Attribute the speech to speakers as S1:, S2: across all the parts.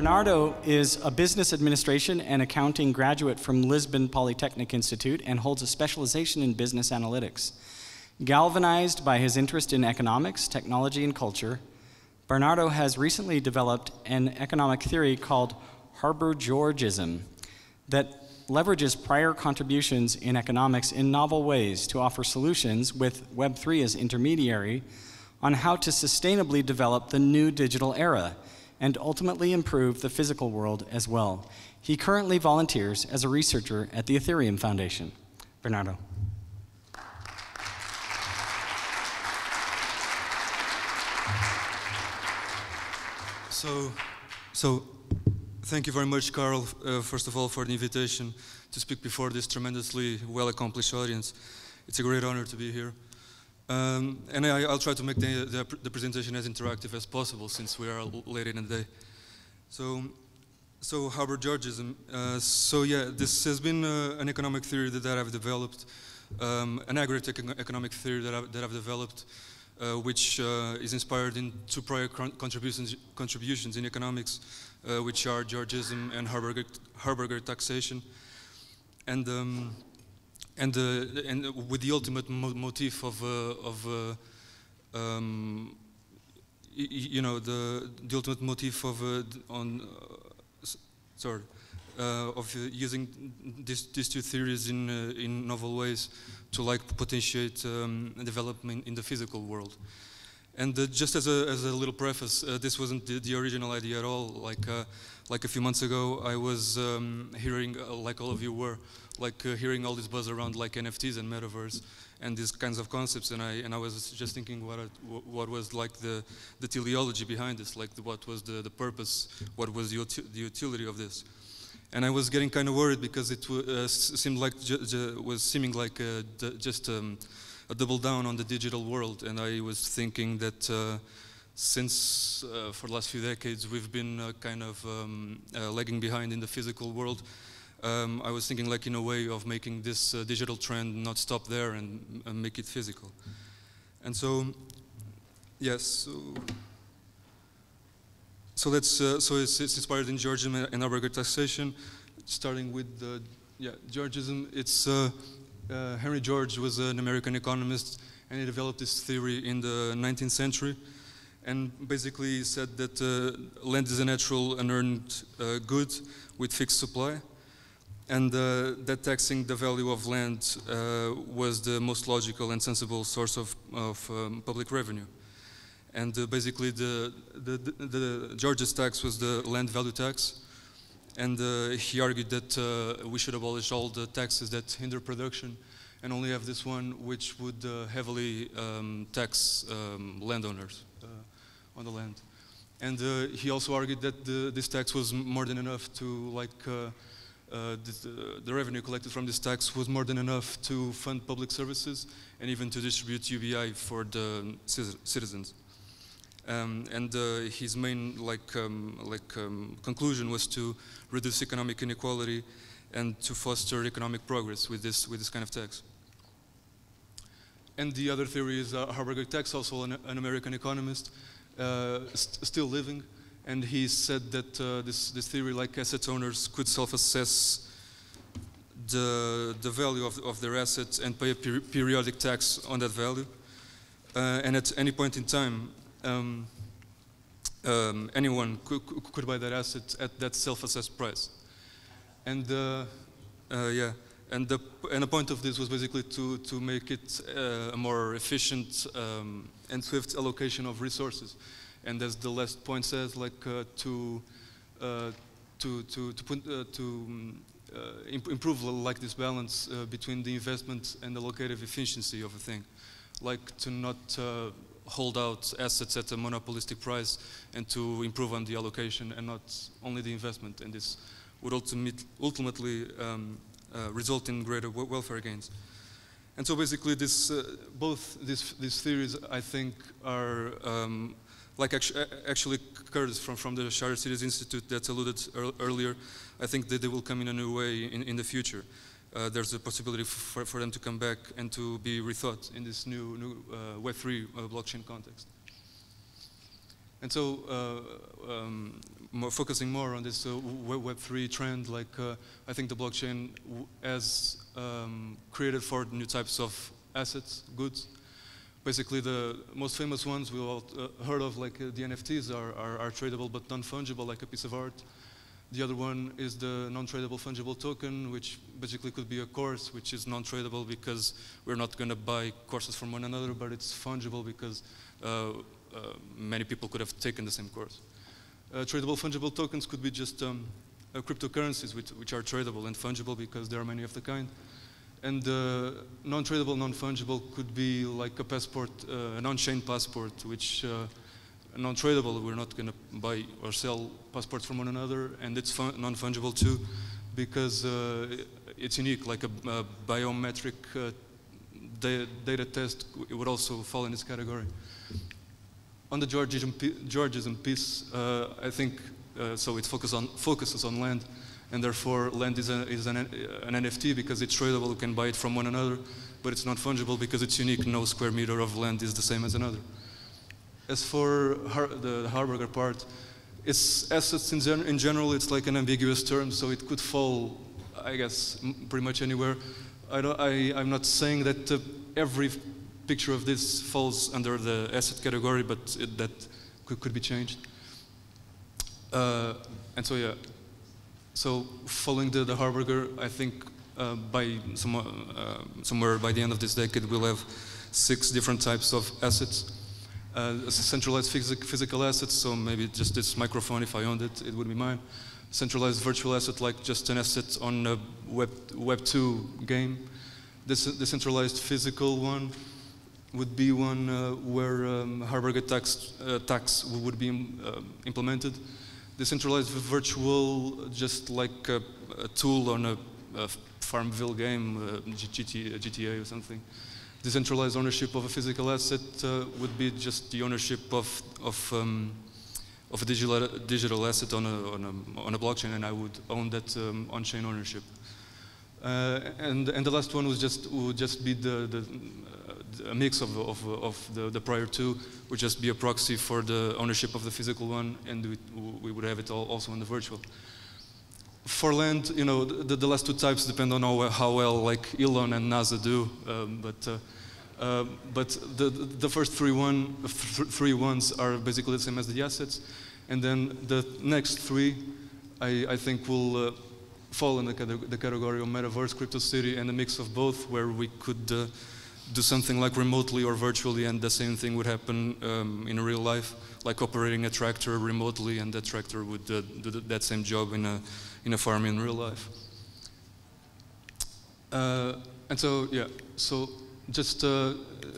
S1: Bernardo is a business administration and accounting graduate from Lisbon Polytechnic Institute and holds a specialization in business analytics. Galvanized by his interest in economics, technology, and culture, Bernardo has recently developed an economic theory called Harber-Georgism that leverages prior contributions in economics in novel ways to offer solutions with Web3 as intermediary on how to sustainably develop the new digital era and ultimately improve the physical world as well. He currently volunteers as a researcher at the Ethereum Foundation. Bernardo.
S2: So, so thank you very much, Carl, uh, first of all, for the invitation to speak before this tremendously well-accomplished audience. It's a great honor to be here. Um, and I, will try to make the, the, the, presentation as interactive as possible since we are late in the day. So, so Harber-Georgism. Uh, so yeah, this has been uh, an economic theory that, that I've developed, um, an aggregate economic theory that I've, that I've developed, uh, which uh, is inspired in two prior contributions, contributions in economics, uh, which are Georgism and Harberger taxation. And um, and uh, and with the ultimate mo motif of uh, of uh, um, you know the the ultimate motif of on sorry of using these these two theories in in novel ways to like potentiate um, development in the physical world. And uh, just as a, as a little preface, uh, this wasn't the, the, original idea at all. Like, uh, like a few months ago, I was um, hearing, like all of you were, like uh, hearing all this buzz around like NFTs and metaverse and these kinds of concepts, and I and I was just thinking what what was like the the teleology behind this, like the, what was the the purpose, what was the, the utility of this, and I was getting kind of worried because it uh, seemed like was seeming like uh, just um, a double down on the digital world, and I was thinking that. Uh, since uh, for the last few decades we've been uh, kind of um, lagging behind in the physical world, um, I was thinking like in a way of making this uh, digital trend not stop there and, and make it physical. And so, yes, so, so that's, uh, so it's, it's, inspired in Georgism and Harberger taxation, starting with the, yeah, Georgism, it's, uh, uh, Henry George was an American economist and he developed this theory in the 19th century and basically said that uh, land is a natural unearned uh, good with fixed supply and uh, that taxing the value of land uh, was the most logical and sensible source of, of um, public revenue. And uh, basically the, the, the, George's tax was the land value tax. And uh, he argued that uh, we should abolish all the taxes that hinder production and only have this one which would uh, heavily um, tax um, landowners on the land. And he also argued that the, this tax was more than enough to like uh, the, the, revenue collected from this tax was more than enough to fund public services and even to distribute UBI for the citizens. Um, and uh, his main like, um, like, um, conclusion was to reduce economic inequality and to foster economic progress with this, with this kind of tax. And the other theory is uh, Harberger Tax, also an, an American economist, uh, st still living, and he said that uh, this, this theory, like asset owners, could self-assess the, the value of, of their assets and pay a per periodic tax on that value. Uh, and at any point in time, um, um, anyone could, could, buy that asset at that self-assessed price. And uh, uh, yeah, and the, and the point of this was basically to, to make it uh, a more efficient um, and swift allocation of resources and as the last point says, like uh, to, uh, to to to put, uh, to um, imp improve like this balance between the investment and the locative efficiency of a thing, like to not hold out assets at a monopolistic price and to improve on the allocation and not only the investment. And this would ultimate, ultimately um, uh, result in greater welfare gains. And so basically this, uh, both these, these theories, I think, are um, like actually Curtis from, from the Charter Cities Institute that alluded earlier, I think that they will come in a new way in, in the future. Uh, there's a possibility for, for them to come back and to be rethought in this new, new uh, Web3 uh, blockchain context. And so, uh, um, more focusing more on this uh, Web 3 trend, like uh, I think the blockchain has um, created for new types of assets, goods. Basically, the most famous ones we all uh, heard of, like uh, the NFTs, are, are, are tradable but non-fungible, like a piece of art. The other one is the non-tradable fungible token, which basically could be a course, which is non-tradable because we're not going to buy courses from one another, but it's fungible because uh, uh, many people could have taken the same course. Uh, tradable fungible tokens could be just um, uh, cryptocurrencies which, which, are tradable and fungible because there are many of the kind. And uh, non-tradable, non-fungible could be like a passport, uh, an on-chain passport, which uh, non-tradable, we're not going to buy or sell passports from one another, and it's non-fungible too, because it's unique, like a, a biometric data test, it would also fall in this category. On the Georgism, Georgism piece, uh, I think, uh, so it focus on, focuses on land, and therefore land is, a, is an, an, NFT because it's tradable, you can buy it from one another, but it's not fungible because it's unique, no square meter of land is the same as another. As for Har the, Harberger part, it's assets in, gen in, general, it's like an ambiguous term, so it could fall, I guess, pretty much anywhere. I don't, I, I'm not saying that uh, every picture of this falls under the asset category, but it, that could, could, be changed. Uh, and so, yeah, so following the, the Harberger, I think uh, by some, uh, somewhere by the end of this decade, we'll have six different types of assets. Uh, centralized phys physical assets, so maybe just this microphone, if I owned it, it would be mine. Centralized virtual asset, like just an asset on a Web, Web 2 game. This decentralized physical one, would be one uh, where um, Harberger tax, uh, tax would be uh, implemented. Decentralized virtual, just like a, a tool on a, a, Farmville game, uh, GTA, GTA, or something. Decentralized ownership of a physical asset uh, would be just the ownership of, of, um, of a digital, digital asset on a, on, a, on a blockchain, and I would own that um, on-chain ownership. Uh, and, and the last one was just, would just be the, the a mix of, of, of the, the, prior two would just be a proxy for the ownership of the physical one, and we, we would have it all also on the virtual. For land, you know, the, the last two types depend on how, how well like Elon and NASA do, um, but uh, uh, but the, the first three, one, th three ones are basically the same as the assets. And then the next three, I, I think will uh, fall in the, the, category of metaverse, crypto city, and a mix of both, where we could uh, do something like remotely or virtually and the same thing would happen um, in real life, like operating a tractor remotely and that tractor would uh, do that same job in a, in a farm in real life. Uh, and so, yeah, so just, uh,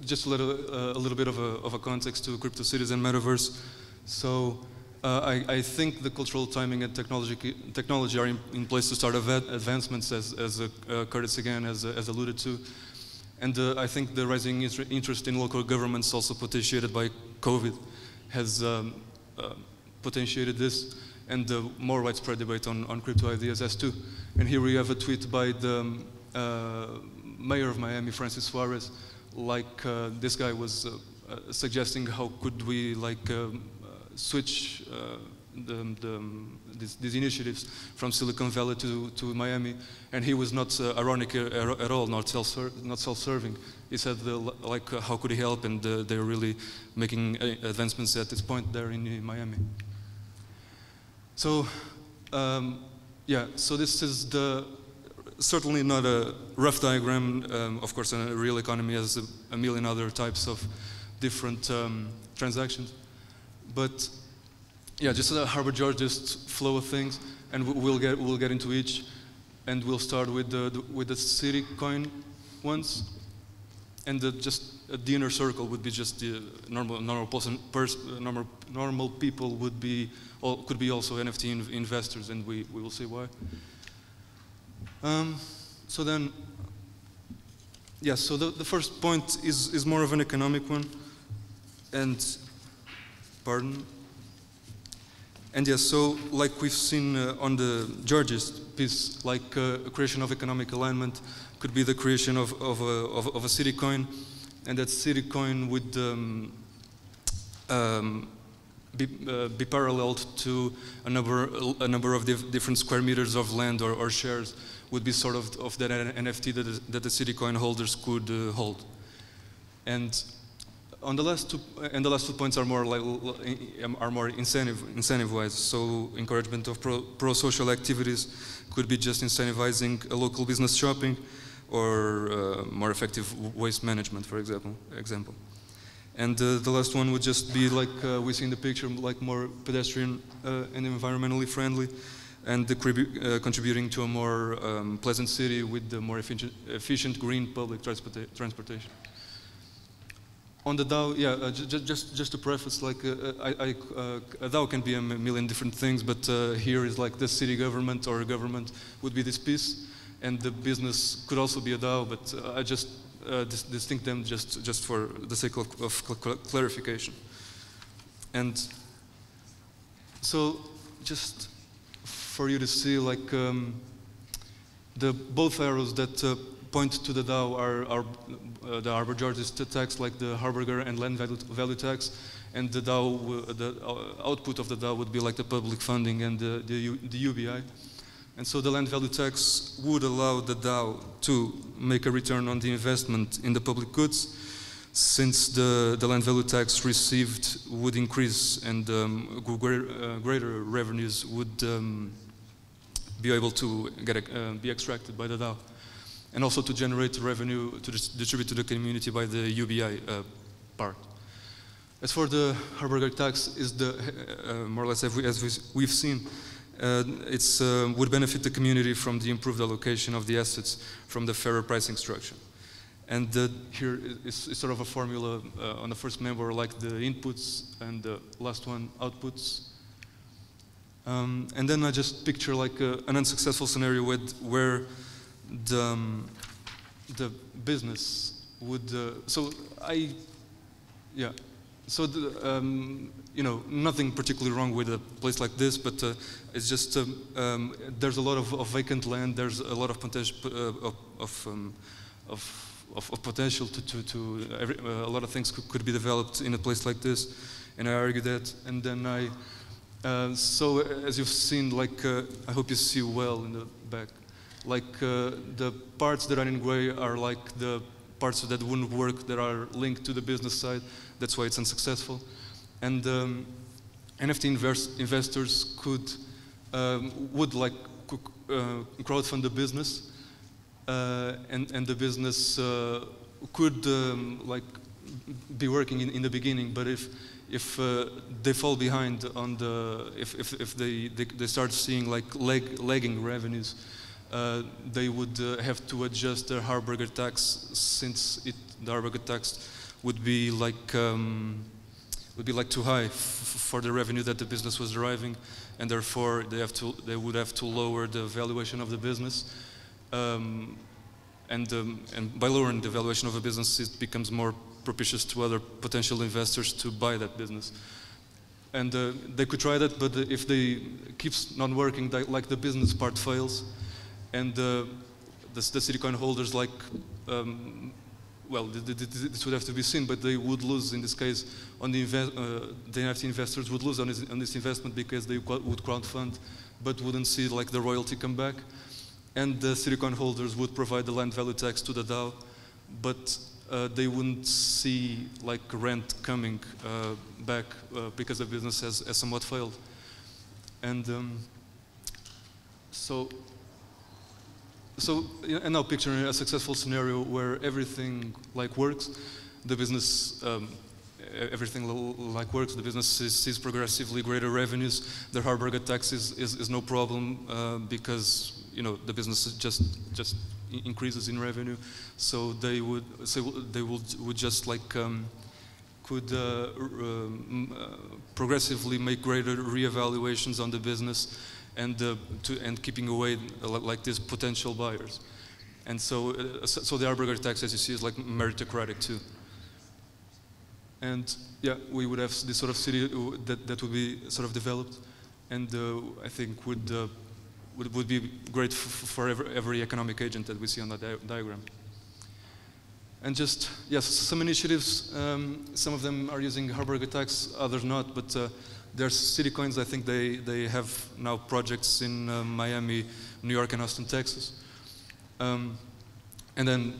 S2: just a little, uh, a little bit of a, of a context to Crypto Cities and Metaverse. So uh, I, I, think the cultural timing and technology, technology are in, in place to start advancements as, as uh, Curtis again has, has alluded to. And uh, I think the rising interest in local governments, also potentiated by COVID, has um, uh, potentiated this and the more widespread debate on, on crypto ideas as too. And here we have a tweet by the um, uh, mayor of Miami, Francis Suarez, like uh, this guy was uh, uh, suggesting how could we like um, switch the, the, these, these, initiatives from Silicon Valley to, to Miami, and he was not uh, ironic at all, not self not self-serving. He said, the, like, uh, how could he help, and uh, they're really making uh, advancements at this point there in, in Miami. So, um, yeah, so this is the certainly not a rough diagram. Um, of course, a real economy has a, a million other types of different um, transactions, but yeah, just a Harber-Georgist flow of things, and we'll get we'll get into each, and we'll start with the, the with the city coin ones, and the, just the inner circle would be just the normal normal person, pers, normal normal people would be all, could be also NFT in, investors, and we we will see why. Um, so then, yeah. So the the first point is is more of an economic one, and pardon and yes, so like we've seen uh, on the Georgist piece, like uh, a creation of economic alignment could be the creation of, of, a, of, of a city coin, and that city coin would um, um, be, uh, be paralleled to a number, a number of dif different square meters of land or, or, shares would be sort of, of that NFT that, that the CityCoin holders could uh, hold. And on the last two, and the last two points are more like are more incentive incentive wise. So encouragement of pro, pro social activities could be just incentivizing a local business shopping, or uh, more effective waste management, for example. Example. And uh, the last one would just be like uh, we see in the picture, like more pedestrian uh, and environmentally friendly, and uh, contributing to a more um, pleasant city with the more efficient, efficient green public transporta transportation. On the DAO, yeah, uh, just just to preface, like uh, I, I, a DAO can be a million different things, but here is like the city government or government would be this piece, and the business could also be a DAO, but I just uh, dis distinct them just, just for the sake of, of cl clarification. And so just for you to see like um, the both arrows that uh, point to the DAO are, are uh, the Harber-Georgist tax like the Harberger and land value, value tax and the DAO, the uh, output of the DAO would be like the public funding and the, the, U, the UBI. And so the land value tax would allow the DAO to make a return on the investment in the public goods since the, the land value tax received would increase and um, greater, uh, greater, revenues would um, be able to get, uh, be extracted by the DAO. And also to generate revenue to distribute to the community by the UBI uh, part. As for the Harberger tax, is the, uh, more or less as we've seen, uh, it uh, would benefit the community from the improved allocation of the assets from the fairer pricing structure. And uh, here is, is, sort of a formula uh, on the first member, like the inputs and the last one, outputs. Um, and then I just picture like uh, an unsuccessful scenario with, where the, um, the business would, uh, so I, yeah, so the, um, you know, nothing particularly wrong with a place like this, but uh, it's just um, um, there's a lot of, of, vacant land. There's a lot of potential uh, of, of, um, of, of, potential to, to, to every, uh, a lot of things could, could, be developed in a place like this, and I argue that. And then I, uh, so as you've seen, like uh, I hope you see well in the back, like uh, the parts that are in gray are like the parts that wouldn't work that are linked to the business side. That's why it's unsuccessful. And um, NFT invest investors could, um, would like uh, crowdfund the business uh, and, and the business uh, could um, like be working in, in the beginning, but if, if uh, they fall behind on the, if, if, if they, they, they start seeing like lag, lagging revenues, they would uh, have to adjust their Harberger tax since it, the Harberger tax would be like um, would be like too high for the revenue that the business was deriving, and therefore they have to they would have to lower the valuation of the business. Um, and, um, and by lowering the valuation of a business, it becomes more propitious to other potential investors to buy that business. And uh, they could try that, but if they keeps not working, like the business part fails, and uh, the, the CityCoin holders like um, well, this would have to be seen, but they would lose in this case on the, uh, the NFT investors would lose on this, on this investment because they would crowdfund, but wouldn't see like the royalty come back. And the CityCoin holders would provide the land value tax to the DAO, but uh, they wouldn't see like rent coming uh, back uh, because the business has, has, somewhat failed. And um, so so and now picture a successful scenario where everything like works, the business, um, everything like works, the business sees, progressively greater revenues. The Harberger tax is, is, is no problem uh, because you know the business just just increases in revenue. So they would so they would would just like um, could uh, um, uh, progressively make greater reevaluations on the business and, uh, to, and keeping away uh, like these potential buyers. And so, uh, so the Harberger tax, as you see, is like meritocratic too. And yeah, we would have this sort of city that, that would be sort of developed, and uh, I think would, uh, would, would be great for every, every, economic agent that we see on that di diagram. And just, yes, some initiatives, um, some of them are using Harberger tax, others not, but uh, There's city coins. I think they, they have now projects in uh, Miami, New York, and Austin, Texas. Um, and then,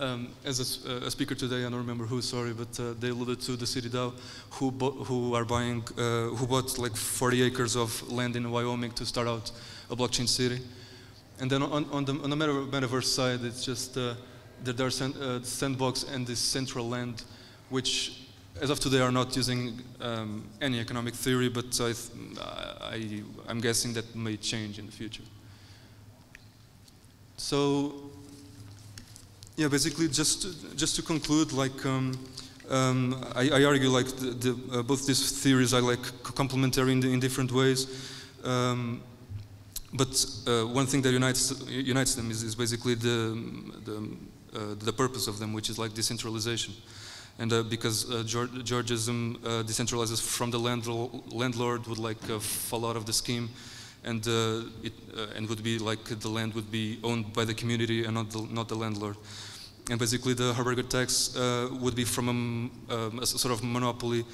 S2: um, as a, a, speaker today, I don't remember who, sorry, but uh, they alluded to the city DAO, who, who are buying, uh, who bought like 40 acres of land in Wyoming to start out a blockchain city. And then on, on the, on the metaverse side, it's just uh, that there are sand, uh, sandbox and Decentraland, which as of today are not using um, any economic theory, but I, I, I'm guessing that may change in the future. So, yeah, basically, just to, just to conclude, like um, um, I, I, argue, like the, the, uh, both these theories are like complementary in, the, in different ways. Um, but uh, one thing that unites unites them is, is basically the the, uh, the purpose of them, which is like decentralization. And uh, because uh, Georgism uh, decentralizes from the landlord, would like uh, fall out of the scheme, and it and would be like the land would be owned by the community and not the, not the landlord. And basically, the Harberger tax would be from a, um, a sort of monopoly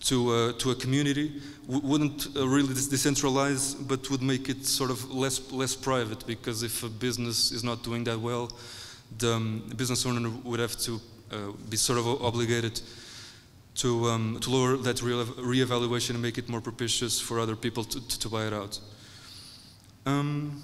S2: to, uh, to a community w wouldn't uh, really decentralize, but would make it sort of less, less private because if a business is not doing that well, the um, business owner would have to uh, be sort of obligated to, um, to lower that re-evaluation and make it more propitious for other people to, to, to buy it out. Um,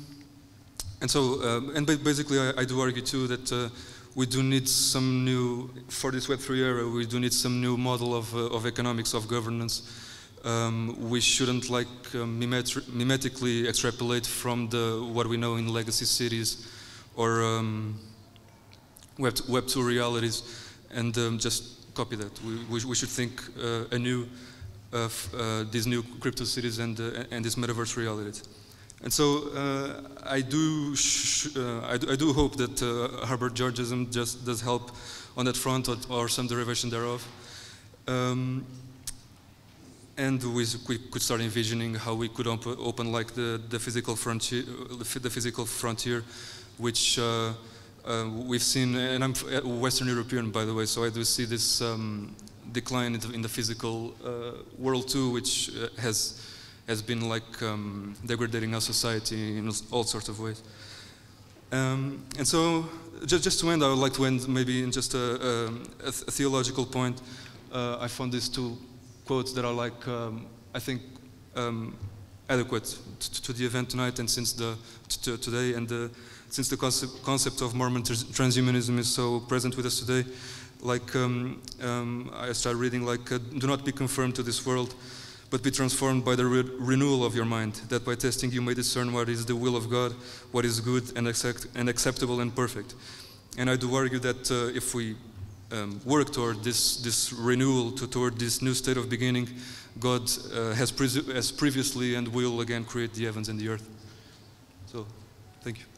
S2: and so, uh, and basically I, I, do argue too that uh, we do need some new, for this Web3 era, we do need some new model of, uh, of economics, of governance. Um, we shouldn't like uh, mimetically extrapolate from the, what we know in legacy cities or um, Web, Web2 realities and um, just copy that. We, we, we should think uh, anew of uh, these new crypto cities and, uh, and this metaverse realities. And so uh, I, do uh, I, do, I, do hope that uh, Harber-Georgism just does help on that front or, or some derivation thereof. Um, and we, we, could start envisioning how we could op open like the, the physical frontier, the physical frontier, which uh, uh, we've seen, and I'm Western European by the way, so I do see this um, decline in the, in the physical uh, world too, which has has been like um, degrading our society in all sorts of ways. Um, and so, just, just to end, I would like to end maybe in just a, a, a theological point. Uh, I found these two quotes that are like, um, I think, um, adequate to, the event tonight and since the to today and the, since the concept, concept of Mormon transhumanism is so present with us today, like um, um, I started reading like, uh, do not be conformed to this world, but be transformed by the re renewal of your mind, that by testing you may discern what is the will of God, what is good and, accept and acceptable and perfect. And I do argue that uh, if we um, work toward this, this renewal, to, toward this new state of beginning, God uh, has, has previously and will again create the heavens and the earth. So, thank you.